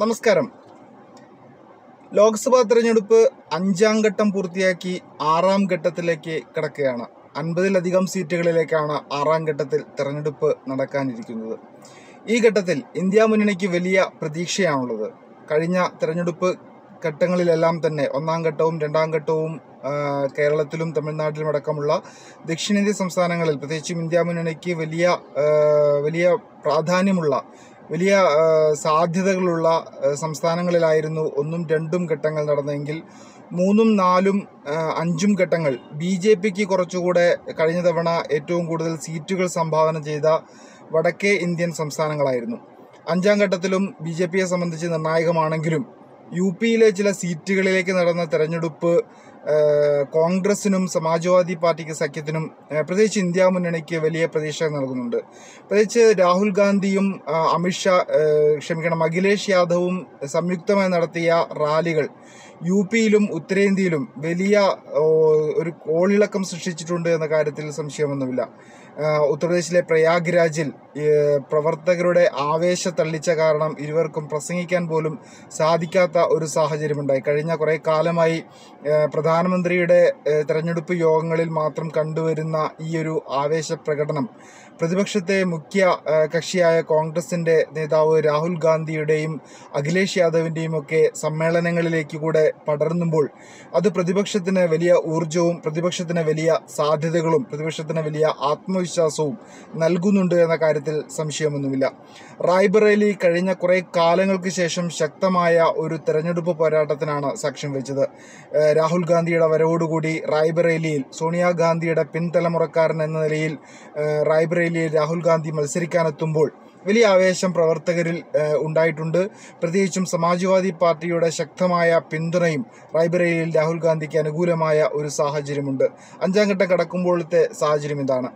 നമസ്കാരം. ലോക്സഭാ തെരഞ്ഞെടുപ്പ് അഞ്ചാം ഘട്ടം പൂർത്തിയാക്കി ആറാം ഘട്ടത്തിലേക്ക് കിടക്കുകയാണ്. അൻപതിലധികം സീറ്റുകളിലേക്കാണ് ആറാം ഘട്ടത്തിൽ തെരഞ്ഞെടുപ്പ് നടക്കാനിരിക്കുന്നത്. ഈ ഘട്ടത്തിൽ ഇന്ത്യ മുന്നണിക്ക് വലിയ പ്രതീക്ഷയാണുള്ളത്. കഴിഞ്ഞ തെരഞ്ഞെടുപ്പ് ഘട്ടങ്ങളിലെല്ലാം തന്നെ ഒന്നാം ഘട്ടവും രണ്ടാം ഘട്ടവും കേരളത്തിലും തമിഴ്നാട്ടിലും അടക്കമുള്ള ദക്ഷിണേന്ത്യ സംസ്ഥാനങ്ങളിൽ പ്രത്യേകിച്ചും ഇന്ത്യ മുന്നണിക്ക് വലിയ വലിയ പ്രാധാന്യമുള്ള വലിയ സാധ്യതകളുള്ള സംസ്ഥാനങ്ങളിലായിരുന്നു ഒന്നും രണ്ടും ഘട്ടങ്ങൾ നടന്നതെങ്കിൽ മൂന്നും നാലും അഞ്ചും ഘട്ടങ്ങൾ. ബി ജെ പിക്ക് കുറച്ചുകൂടെ കഴിഞ്ഞ തവണ ഏറ്റവും കൂടുതൽ സീറ്റുകൾ സംഭാവന ചെയ്ത വടക്കേ ഇന്ത്യൻ സംസ്ഥാനങ്ങളായിരുന്നു. അഞ്ചാം ഘട്ടത്തിലും ബി ജെ പിയെ സംബന്ധിച്ച് നിർണായകമാണെങ്കിലും യു പിയിലെ ചില സീറ്റുകളിലേക്ക് നടന്ന തെരഞ്ഞെടുപ്പ് കോൺഗ്രസിനും സമാജ്വാദി പാർട്ടിക്ക് സഖ്യത്തിനും പ്രത്യേകിച്ച് ഇന്ത്യ മുന്നണിക്ക് വലിയ പ്രതീക്ഷ നൽകുന്നുണ്ട്. പ്രത്യേകിച്ച് രാഹുൽ ഗാന്ധിയും അമിത്ഷാ ക്ഷമിക്കണം അഖിലേഷ് യാദവും സംയുക്തമായി നടത്തിയ റാലികൾ യു പിയിലും ഉത്തരേന്ത്യയിലും വലിയ ഒരു കോളിളക്കം സൃഷ്ടിച്ചിട്ടുണ്ട് എന്ന കാര്യത്തിൽ സംശയമൊന്നുമില്ല. ഉത്തർപ്രദേശിലെ പ്രയാഗ്രാജിൽ പ്രവർത്തകരുടെ ആവേശ തള്ളിച്ച കാരണം ഇരുവർക്കും പ്രസംഗിക്കാൻ പോലും സാധിക്കാത്ത ഒരു സാഹചര്യമുണ്ടായി. കഴിഞ്ഞ കുറേ കാലമായി പ്രധാനമന്ത്രിയുടെ തെരഞ്ഞെടുപ്പ് യോഗങ്ങളിൽ മാത്രം കണ്ടുവരുന്ന ഈ ഒരു ആവേശ പ്രകടനം പ്രതിപക്ഷത്തെ മുഖ്യ കക്ഷിയായ കോൺഗ്രസിന്റെ നേതാവ് രാഹുൽ ഗാന്ധിയുടെയും അഖിലേഷ് യാദവിന്റെയും ഒക്കെ സമ്മേളനങ്ങളിലേക്ക് കൂടെ പടർന്നുമ്പോൾ അത് പ്രതിപക്ഷത്തിന് വലിയ ഊർജവും പ്രതിപക്ഷത്തിന് വലിയ സാധ്യതകളും പ്രതിപക്ഷത്തിന് വലിയ ആത്മവിശ്വാസവും നൽകുന്നുണ്ട് എന്ന കാര്യത്തിൽ സംശയമൊന്നുമില്ല. റായ്ബറേലി കഴിഞ്ഞ കുറേ കാലങ്ങൾക്ക് ശേഷം ശക്തമായ ഒരു തെരഞ്ഞെടുപ്പ് പോരാട്ടത്തിനാണ് സാക്ഷ്യം വെച്ചത്. രാഹുൽ ഗാന്ധിയുടെ വരവോടുകൂടി റായ്ബറേലിയിൽ സോണിയാഗാന്ധിയുടെ പിൻതലമുറക്കാരൻ എന്ന നിലയിൽ റായ്ബറേലിയിൽ രാഹുൽ ഗാന്ധി മത്സരിക്കാനെത്തുമ്പോൾ വലിയ ആവേശം പ്രവർത്തകരിൽ ഉണ്ടായിട്ടുണ്ട്. പ്രത്യേകിച്ചും സമാജ്വാദി പാർട്ടിയുടെ ശക്തമായ പിന്തുണയും റായ്ബറേലിയിൽ രാഹുൽ ഗാന്ധിക്ക് അനുകൂലമായ ഒരു സാഹചര്യമുണ്ട്. അഞ്ചാം ഘട്ടം കടക്കുമ്പോഴത്തെ സാഹചര്യം ഇതാണ്.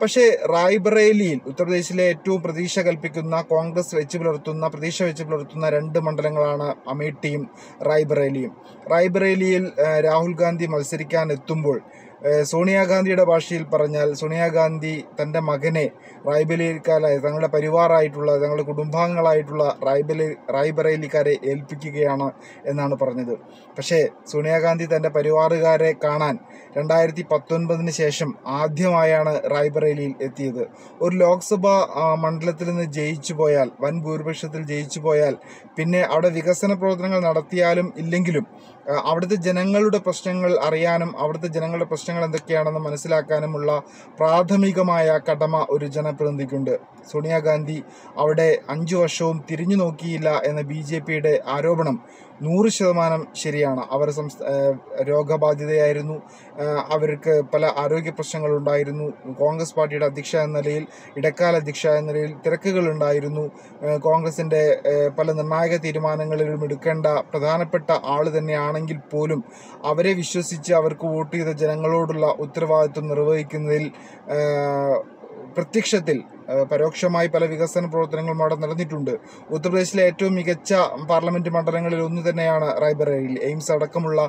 പക്ഷേ റായ്ബറേലിയിൽ ഉത്തർപ്രദേശിലെ ഏറ്റവും പ്രതീക്ഷ കൽപ്പിക്കുന്ന കോൺഗ്രസ് വെച്ച് പുലർത്തുന്ന പ്രതീക്ഷ വെച്ച് പുലർത്തുന്ന രണ്ട് മണ്ഡലങ്ങളാണ് അമേഠിയും റായ്ബറേലിയും റായ്ബറേലിയിൽ രാഹുൽ ഗാന്ധി മത്സരിക്കാൻ എത്തുമ്പോൾ സോണിയാഗാന്ധിയുടെ ഭാഷയിൽ പറഞ്ഞാൽ സോണിയാഗാന്ധി തന്റെ മകനെ റായ്ബറേലിക്കാരായ തങ്ങളുടെ പരിവാറായിട്ടുള്ള തങ്ങളുടെ കുടുംബാംഗങ്ങളായിട്ടുള്ള റായ്ബലി റായ്ബറേലിക്കാരെ ഏൽപ്പിക്കുകയാണ് എന്നാണ് പറഞ്ഞത്. പക്ഷേ സോണിയാഗാന്ധി തന്റെ പരിവാറുകാരെ കാണാൻ രണ്ടായിരത്തി പത്തൊൻപതിന് ശേഷം ആദ്യമായാണ് റായ്ബറേലിയിൽ എത്തിയത്. ഒരു ലോക്സഭാ മണ്ഡലത്തിൽ നിന്ന് ജയിച്ചു പോയാൽ വൻ ഭൂരിപക്ഷത്തിൽ ജയിച്ചു പോയാൽ പിന്നെ അവിടെ വികസന പ്രവർത്തനങ്ങൾ നടത്തിയാലും ഇല്ലെങ്കിലും അവിടുത്തെ ജനങ്ങളുടെ പ്രശ്നങ്ങൾ അറിയാനും അവിടുത്തെ ജനങ്ങളുടെ പ്രശ്നങ്ങൾ എന്തൊക്കെയാണെന്ന് മനസ്സിലാക്കാനുമുള്ള പ്രാഥമികമായ കടമ ഒരു ജനപ്രതിനിധിക്കുണ്ട്. സോണിയാഗാന്ധി അവിടെ അഞ്ചു വർഷവും തിരിഞ്ഞു നോക്കിയില്ല എന്ന ബി ജെ പിയുടെ ആരോപണം നൂറ് ശതമാനം ശരിയാണ്. അവർ സംസ്ഥ രോഗബാധിതയായിരുന്നു. അവർക്ക് പല ആരോഗ്യ പ്രശ്നങ്ങളുണ്ടായിരുന്നു കോൺഗ്രസ് പാർട്ടിയുടെ അധ്യക്ഷ എന്ന നിലയിൽ ഇടക്കാല അധ്യക്ഷ എന്ന നിലയിൽ തിരക്കുകൾ ഉണ്ടായിരുന്നു. കോൺഗ്രസിന്റെ പല നിർണായക തീരുമാനങ്ങളിലും എടുക്കേണ്ട പ്രധാനപ്പെട്ട ആൾ തന്നെയാണെങ്കിൽ പോലും അവരെ വിശ്വസിച്ച് അവർക്ക് വോട്ട് ചെയ്ത ജനങ്ങളോടുള്ള ഉത്തരവാദിത്വം നിർവഹിക്കുന്നതിൽ പ്രത്യക്ഷത്തിൽ പരോക്ഷമായി പല വികസന പ്രവർത്തനങ്ങളും അവിടെ നടന്നിട്ടുണ്ട്. ഉത്തർപ്രദേശിലെ ഏറ്റവും മികച്ച പാർലമെന്റ് മണ്ഡലങ്ങളിൽ ഒന്ന് തന്നെയാണ് റായ്ബറേലിയിൽ എയിംസ് അടക്കമുള്ള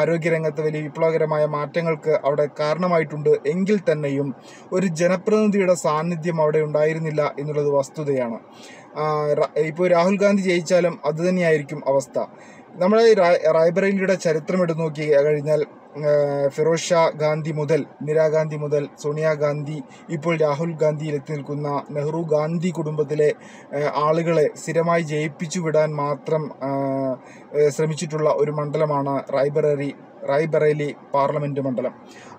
ആരോഗ്യരംഗത്ത് വലിയ വിപ്ലവകരമായ മാറ്റങ്ങൾക്ക് അവിടെ കാരണമായിട്ടുണ്ട്. എങ്കിൽ തന്നെയും ഒരു ജനപ്രതിനിധിയുടെ സാന്നിധ്യം അവിടെ ഉണ്ടായിരുന്നില്ല എന്നുള്ളത് വസ്തുതയാണ്. ഇപ്പോൾ രാഹുൽ ഗാന്ധി ജയിച്ചാലും അതുതന്നെയായിരിക്കും അവസ്ഥ. നമ്മുടെ റായ്ബറേലിയുടെ ചരിത്രം എടുത്തു നോക്കി കഴിഞ്ഞാൽ ഫിറോസ് ഷാ ഗാന്ധി മുതൽ ഇന്ദിരാഗാന്ധി മുതൽ സോണിയാഗാന്ധി ഇപ്പോൾ രാഹുൽ ഗാന്ധിയിൽ എത്തി നിൽക്കുന്ന നെഹ്റു ഗാന്ധി കുടുംബത്തിലെ ആളുകളെ സ്ഥിരമായി ജയിപ്പിച്ചു വിടാൻ മാത്രം ശ്രമിച്ചിട്ടുള്ള ഒരു മണ്ഡലമാണ് റായ്ബറേലി റായ്ബറേലി പാർലമെന്റ് മണ്ഡലം.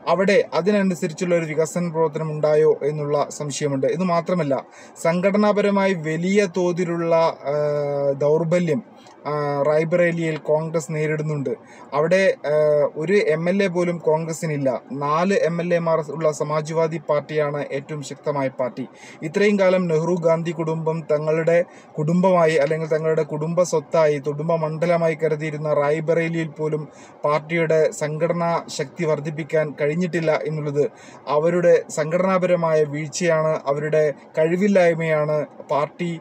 അവിടെ അതിനനുസരിച്ചുള്ള ഒരു വികസന പ്രവർത്തനം ഉണ്ടായോ എന്നുള്ള സംശയമുണ്ട്. ഇത് മാത്രമല്ല സംഘടനാപരമായി വലിയ തോതിലുള്ള ദൗർബല്യം റായ്ബറേലിയിൽ കോൺഗ്രസ് നേരിടുന്നുണ്ട്. അവിടെ ഒരു എം എൽ എ പോലും കോൺഗ്രസിനില്ല. നാല് എം എൽ എമാർ ഉള്ള സമാജ്വാദി പാർട്ടിയാണ് ഏറ്റവും ശക്തമായ പാർട്ടി. ഇത്രയും കാലം നെഹ്റു ഗാന്ധി കുടുംബം തങ്ങളുടെ കുടുംബമായി അല്ലെങ്കിൽ തങ്ങളുടെ കുടുംബ സ്വത്തായി കുടുംബ മണ്ഡലമായി കരുതിയിരുന്ന റായ്ബറേലിയിൽ പോലും പാർട്ടിയുടെ സംഘടനാ ശക്തി വർദ്ധിപ്പിക്കാൻ കഴിഞ്ഞിട്ടില്ല എന്നുള്ളത് അവരുടെ സംഘടനാപരമായ വീഴ്ചയാണ് അവരുടെ കഴിവില്ലായ്മയാണ് പാർട്ടി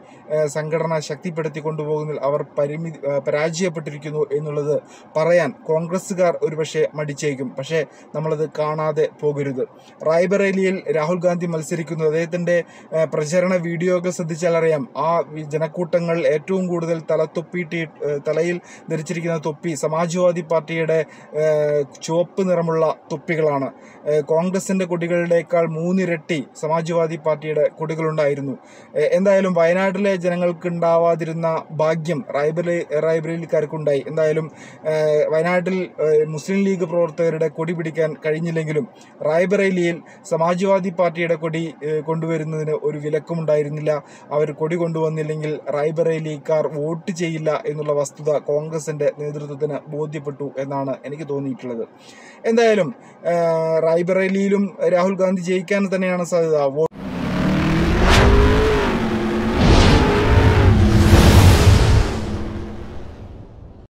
സംഘടന ശക്തിപ്പെടുത്തി കൊണ്ടുപോകുന്നതിൽ അവർ പരിമിതി പരാജയപ്പെട്ടിരിക്കുന്നു എന്നുള്ളത് പറയാൻ കോൺഗ്രസ്സുകാർ ഒരുപക്ഷെ മടിച്ചേക്കും. പക്ഷേ നമ്മളത് കാണാതെ പോകരുത്. റായ്ബറേലിയിൽ രാഹുൽ ഗാന്ധി മത്സരിക്കുന്നു. അദ്ദേഹത്തിന്റെ പ്രചരണ വീഡിയോകൾ ശ്രദ്ധിച്ചാൽ അറിയാം. ആ ജനക്കൂട്ടങ്ങൾ ഏറ്റവും കൂടുതൽ തലത്തൊപ്പിയിട്ട് തലയിൽ ധരിച്ചിരിക്കുന്ന തൊപ്പി സമാജ്വാദി പാർട്ടിയുടെ ചുവപ്പ് നിറമുള്ള തൊപ്പികളാണ്. കോൺഗ്രസിന്റെ കൊടികളുടേക്കാൾ മൂന്നിരട്ടി സമാജ്വാദി പാർട്ടിയുടെ കൊടികളുണ്ടായിരുന്നു. എന്തായാലും വയനാട്ടിലെ ജനങ്ങൾക്ക് ഉണ്ടാവാതിരുന്ന ഭാഗ്യം റായ്ബറേ റായ്ബറേലിക്കാർക്കുണ്ടായി എന്തായാലും വയനാട്ടിൽ മുസ്ലിം ലീഗ് പ്രവർത്തകരുടെ കൊടി പിടിക്കാൻ കഴിഞ്ഞില്ലെങ്കിലും റായ്ബറേലിയിൽ സമാജ്വാദി പാർട്ടിയുടെ കൊടി കൊണ്ടുവരുന്നതിന് ഒരു വിലക്കുമുണ്ടായിരുന്നില്ല. അവർ കൊടി കൊണ്ടുവന്നില്ലെങ്കിൽ റായ്ബറേലിക്കാർ വോട്ട് ചെയ്യില്ല എന്നുള്ള വസ്തുത കോൺഗ്രസിന്റെ നേതൃത്വത്തിന് ബോധ്യപ്പെട്ടു എന്നാണ് എനിക്ക് തോന്നിയിട്ടുള്ളത്. എന്തായാലും റായ്ബറേലിയിലും രാഹുൽ ഗാന്ധി ജയിക്കാൻ തന്നെയാണ് സാധ്യത.